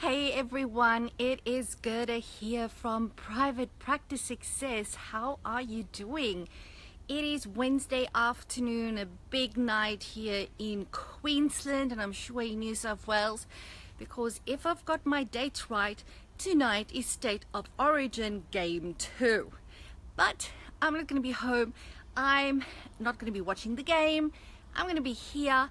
Hey everyone, it is Gerda here from Private Practice Success. How are you doing? It is Wednesday afternoon, a big night here in Queensland and I'm sure in New South Wales because if I've got my dates right, tonight is State of Origin Game 2. But I'm not going to be home. I'm not going to be watching the game. I'm going to be here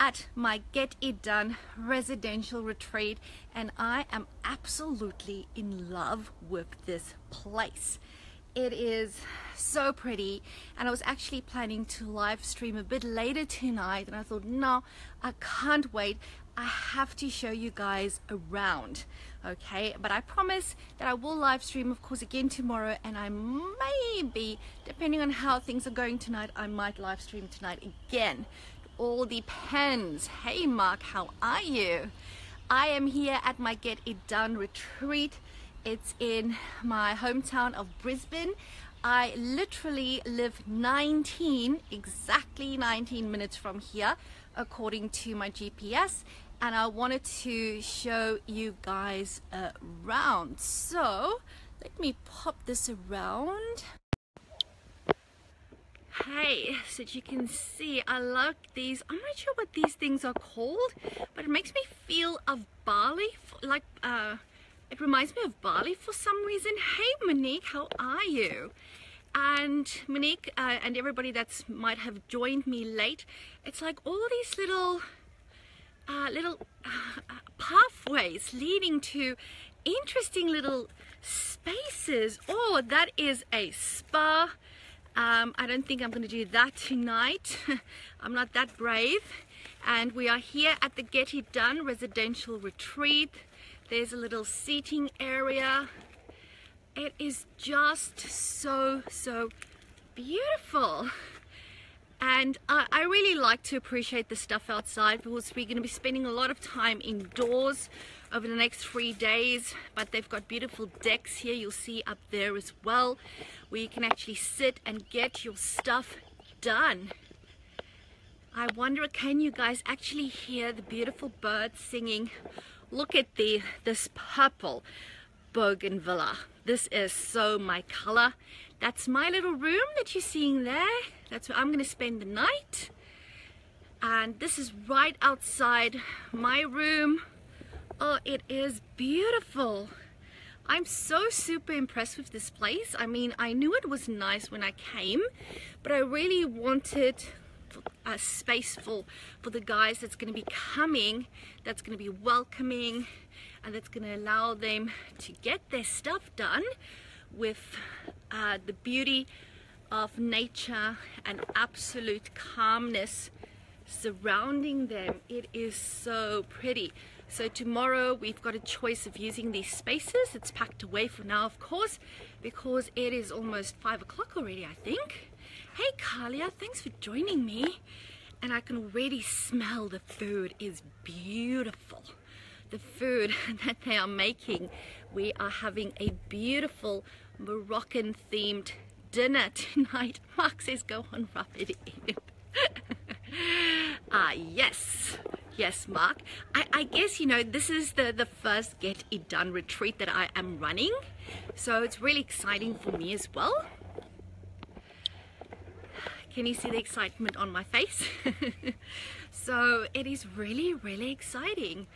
at my Get It Done residential retreat and I am absolutely in love with this place. It is so pretty and I was actually planning to live stream a bit later tonight and I thought no I can't wait. I have to show you guys around okay? But I promise that I will live stream of course again tomorrow and I maybe depending on how things are going tonight I might live stream tonight again all depends hey Mark how are you? I am here at my Get It Done retreat. It's in my hometown of Brisbane. I literally live 19 exactly 19 minutes from here according to my GPS and I wanted to show you guys around. So let me pop this around hey so you can see I love these. I'm not sure what these things are called but it makes me feel of Bali like uh, it reminds me of Bali for some reason. Hey Monique how are you? And Monique uh, and everybody that's might have joined me late it's like all these little uh, little uh, pathways leading to interesting little spaces. Oh that is a spa um, I don't think I'm going to do that tonight. I'm not that brave. And we are here at the Get It Done residential retreat. There's a little seating area. It is just so so beautiful. And I, I, really like to appreciate the stuff outside because we're going to be spending a lot of time indoors over the next three days but they've got beautiful decks here you'll see up there as well where you can actually sit and get your stuff done. I wonder can you guys actually hear the beautiful birds singing? Look at the this purple bougainvillea. This is so my color. That's my little room that you're seeing there. That's where I'm to spend the night. And this is right outside my room oh it is beautiful. I'm so super impressed with this place. I mean I knew it was nice when I came but I really wanted a space for for the guys that's going to be coming that's going to be welcoming and that's going to allow them to get their stuff done with uh, the beauty of nature and absolute calmness surrounding them it is so pretty. So tomorrow we've got a choice of using these spaces. It's packed away for now of course because it is almost five o'clock already I think. Hey Kalia thanks for joining me. And I can already smell the food is beautiful. The food that they are making. We are having a beautiful Moroccan themed dinner tonight. Mark says go on, rub it in. ah, yes. Yes, Mark. I, I, guess, you know, this is the, the first Get It Done retreat that I am running. So it's really exciting for me as well. Can you see the excitement on my face? so it is really, really exciting.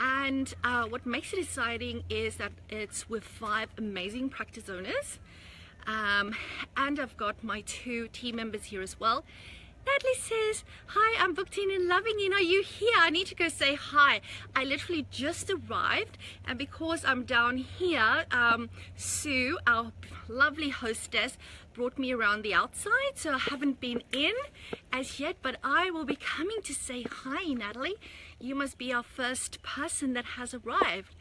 And uh, what makes it exciting is that it's with five amazing practice owners um, and I've got my two team members here as well. Natalie says, hi, I'm booked in and loving you. Are you here? I need to go say hi. I literally just arrived and because I'm down here, um, Sue, our lovely hostess, brought me around the outside. So I haven't been in as yet, but I will be coming to say hi, Natalie. You must be our first person that has arrived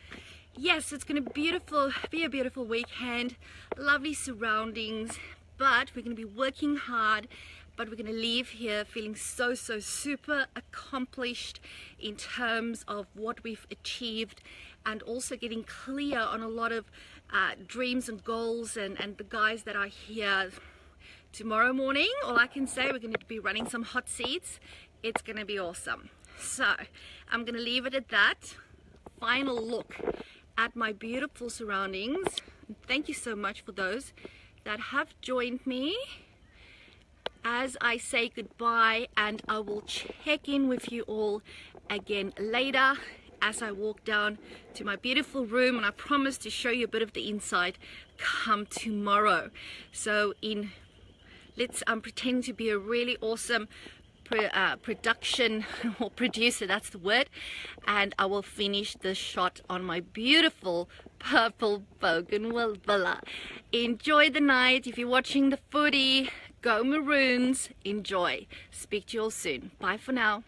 yes, it's going to beautiful, be a beautiful weekend, lovely surroundings, but we're going to be working hard, but we're going to leave here feeling so, so super accomplished in terms of what we've achieved and also getting clear on a lot of uh, dreams and goals and, and the guys that are here tomorrow morning. All I can say, we're going to be running some hot seats. It's going to be awesome. So I'm going to leave it at that final look at my beautiful surroundings. Thank you so much for those that have joined me as I say goodbye and I will check in with you all again later as I walk down to my beautiful room and I promise to show you a bit of the inside come tomorrow. So in let's um, pretend to be a really awesome uh, production or producer, that's the word. And I will finish the shot on my beautiful purple bougainvillea. Enjoy the night. If you're watching the footy, go Maroons. Enjoy. Speak to you all soon. Bye for now.